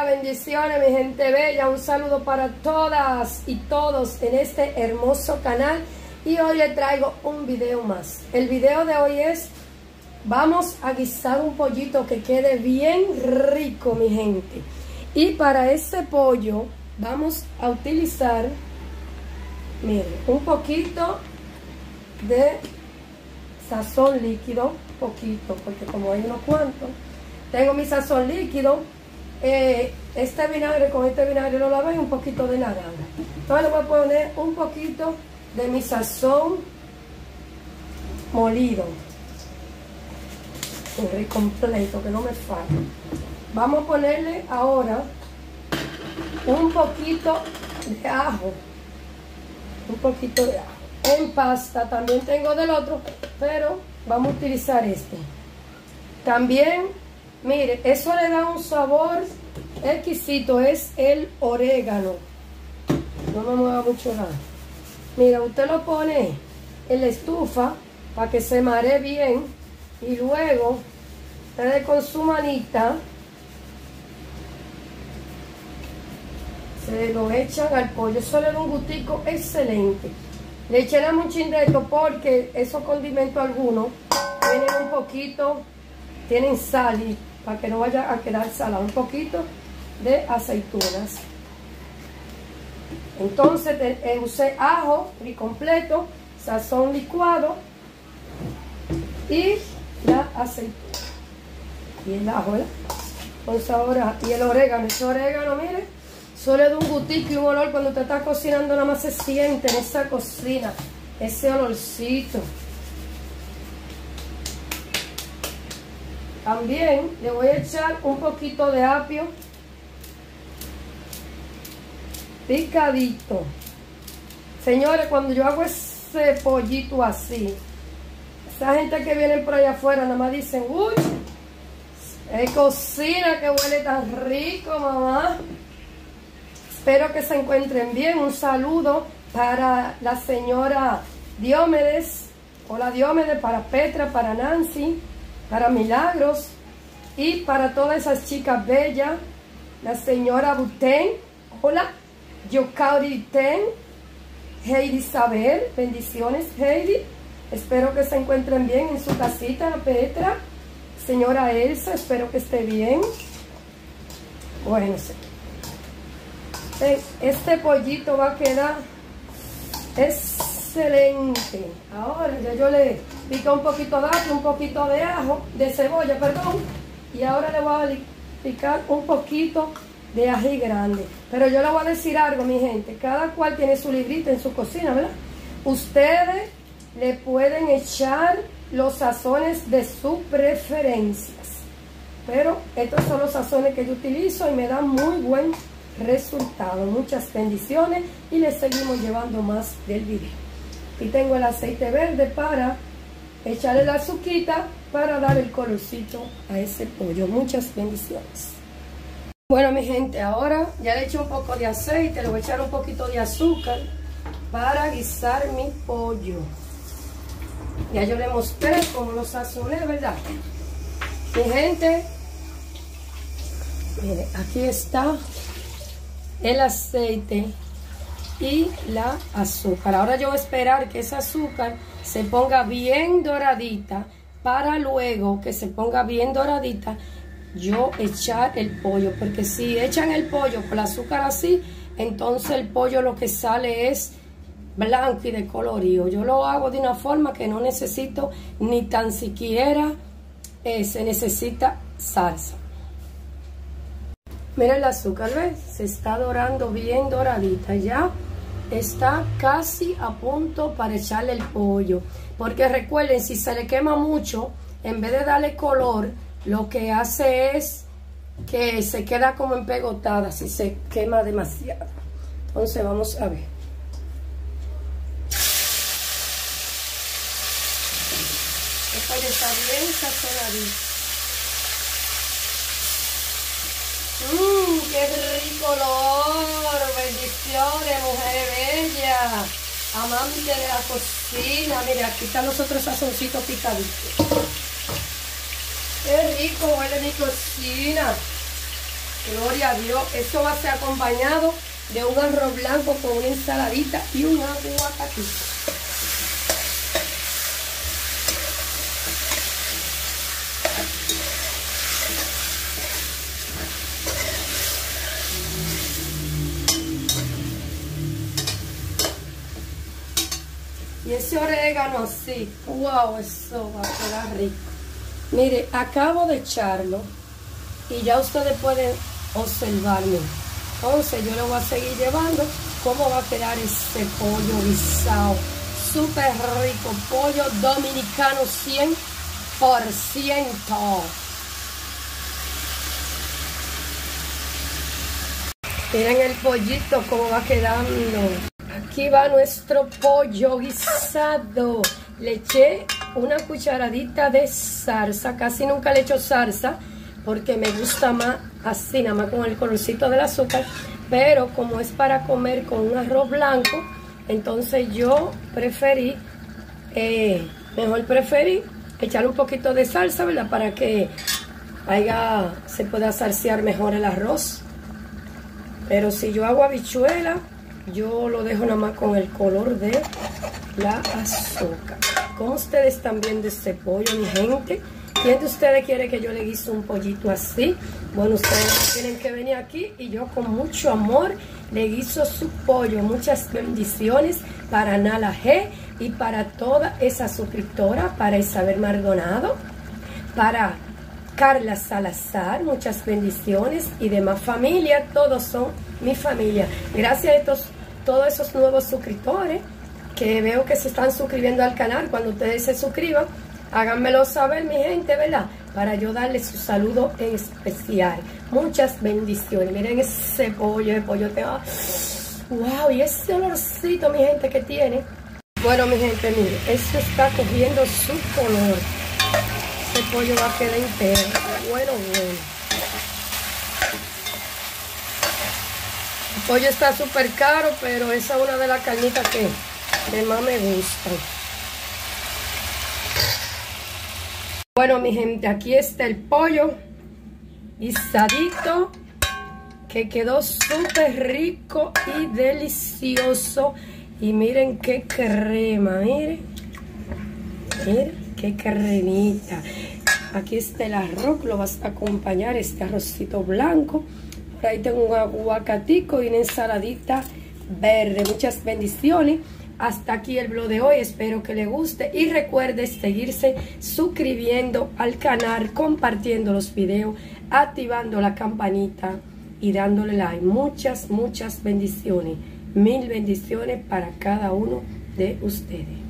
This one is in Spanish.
bendiciones, mi gente bella. Un saludo para todas y todos en este hermoso canal. Y hoy les traigo un video más. El video de hoy es, vamos a guisar un pollito que quede bien rico, mi gente. Y para ese pollo vamos a utilizar, miren, un poquito de sazón líquido, poquito, porque como hay unos cuantos, tengo mi sazón líquido, eh, este vinagre, con este vinagre lo lavé un poquito de naranja. Entonces le voy a poner un poquito de mi sazón molido. Un completo, que no me falte. Vamos a ponerle ahora un poquito de ajo. Un poquito de ajo. En pasta también tengo del otro, pero vamos a utilizar este. También, mire, eso le da un sabor exquisito, es el orégano. No me mueva mucho nada. Mira, usted lo pone en la estufa para que se maree bien y luego ustedes con su manita se lo echan al pollo. Eso le da un gustico excelente. Le echaremos un chin de esto porque esos condimentos algunos tienen un poquito, tienen sal y para que no vaya a quedar salado, un poquito de aceitunas. Entonces eh, usé ajo y completo, sazón licuado y la aceituna. Y el ajo, ¿eh? Entonces ahora, y el orégano, ese orégano, mire, solo de un gustito y un olor cuando usted está cocinando, nada más se siente en esa cocina, ese olorcito. También le voy a echar un poquito de apio picadito. Señores, cuando yo hago ese pollito así, esa gente que viene por allá afuera nada más dicen, uy, es cocina que huele tan rico, mamá. Espero que se encuentren bien. Un saludo para la señora Diomedes. Hola Diomedes, para Petra, para Nancy, para Milagros y para todas esas chicas bellas. La señora Butén. Hola. Yokauri Ten, Heidi Saber, bendiciones Heidi. Espero que se encuentren bien en su casita, Petra. Señora Elsa, espero que esté bien. Bueno, este pollito va a quedar excelente. Ahora ya yo le pico un poquito de ajo, un poquito de ajo, de cebolla, perdón. Y ahora le voy a picar un poquito de ají grande. Pero yo le voy a decir algo, mi gente. Cada cual tiene su librito en su cocina, ¿verdad? Ustedes le pueden echar los sazones de sus preferencias. Pero estos son los sazones que yo utilizo y me dan muy buen resultado. Muchas bendiciones y les seguimos llevando más del video. Aquí tengo el aceite verde para echarle la azuquita para dar el colorcito a ese pollo. Muchas bendiciones. Bueno, mi gente, ahora ya le eché un poco de aceite, le voy a echar un poquito de azúcar para guisar mi pollo. Ya yo le mostré cómo lo sazoné, ¿verdad? Mi gente, mire, aquí está el aceite y la azúcar. Ahora yo voy a esperar que ese azúcar se ponga bien doradita para luego que se ponga bien doradita yo echar el pollo, porque si echan el pollo con el azúcar así, entonces el pollo lo que sale es blanco y de colorío. Yo lo hago de una forma que no necesito ni tan siquiera eh, se necesita salsa. Mira el azúcar, ¿ves? Se está dorando bien doradita ya. Está casi a punto para echarle el pollo. Porque recuerden, si se le quema mucho, en vez de darle color, lo que hace es que se queda como empegotada si se quema demasiado. Entonces vamos a ver. Esto ya está bien sazonadito. Qué rico olor. Bendiciones, mujeres bellas. Amante de la cocina. Mire, aquí están los otros sazoncitos picaditos. Qué rico huele mi cocina. Gloria a Dios. Esto va a ser acompañado de un arroz blanco con una ensaladita y un aguacatito. Ese orégano así, wow, eso va a quedar rico. Mire, acabo de echarlo y ya ustedes pueden observarme. Entonces yo le voy a seguir llevando cómo va a quedar este pollo guisado. Súper rico, pollo dominicano 100%. Miren el pollito cómo va quedando. Aquí va nuestro pollo guisado. Le eché una cucharadita de salsa. Casi nunca le echo salsa porque me gusta más así, nada más con el colorcito del azúcar. Pero como es para comer con un arroz blanco, entonces yo preferí, eh, mejor preferí echar un poquito de salsa, ¿verdad? Para que haya, se pueda salsear mejor el arroz. Pero si yo hago habichuela, yo lo dejo nada más con el color de la azúcar. Como ustedes están viendo este pollo, mi gente? ¿Quién de ustedes quiere que yo le guise un pollito así? Bueno, ustedes tienen que venir aquí y yo con mucho amor le guiso su pollo. Muchas bendiciones para Nala G y para toda esa suscriptora, para Isabel Mardonado, para Carla Salazar, muchas bendiciones y demás familia, todos son mi familia. Gracias a estos, todos esos nuevos suscriptores que veo que se están suscribiendo al canal, cuando ustedes se suscriban, háganmelo saber mi gente, ¿verdad? Para yo darles su saludo en especial. Muchas bendiciones. Miren ese pollo, el pollo te va... ¡Wow! Y ese olorcito, mi gente, que tiene. Bueno, mi gente, miren, esto está cogiendo su color. Este pollo va a quedar entero. Bueno, bueno. El pollo está súper caro, pero esa es una de las carnitas que, más me gustan. Bueno, mi gente, aquí está el pollo guisadito que quedó súper rico y delicioso. Y miren qué crema, miren. Miren qué cremita. Aquí está el arroz, lo vas a acompañar, este arrocito blanco. Por ahí tengo un aguacatico y una ensaladita verde. Muchas bendiciones. Hasta aquí el blog de hoy, espero que le guste y recuerde seguirse suscribiendo al canal, compartiendo los videos, activando la campanita y dándole like. Muchas, muchas bendiciones. Mil bendiciones para cada uno de ustedes.